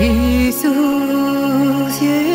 一宿夜。